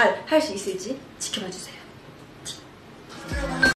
잘 할 수 있을지 지켜봐 주세요.